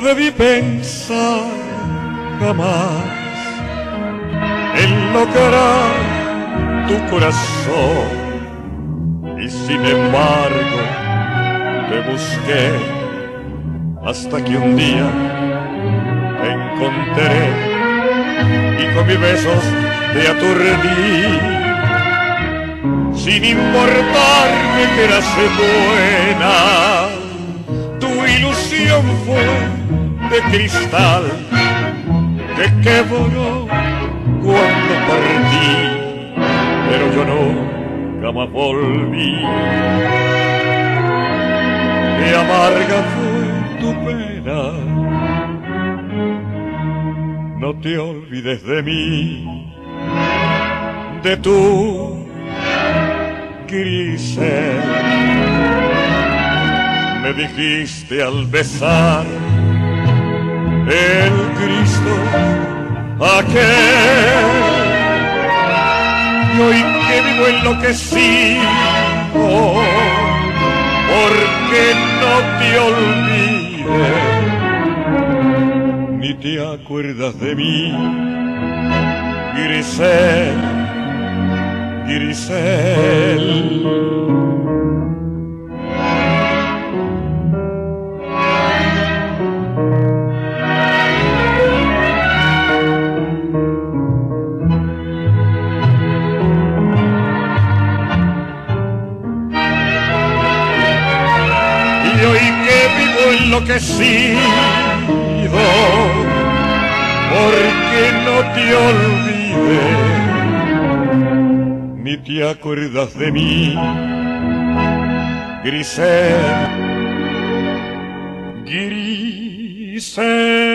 debí pensar jamás. En lograr tu corazón. Y sin embargo te busqué hasta que un día te encontré. Y con mis besos te aturdí. Sin importarme que eras buena fue de cristal que quebró cuando partí pero yo nunca más volví qué amarga fue tu pena no te olvides de mí de tu Grisel. Dijiste al besar el Cristo aquel. Y hoy que vivo enloquecido, porque no te olvides, ni te acuerdas de mí, Grisel Grisel. Enloquecido, porque no te olvides ni te acuerdas de mí, Grisel, Grisel.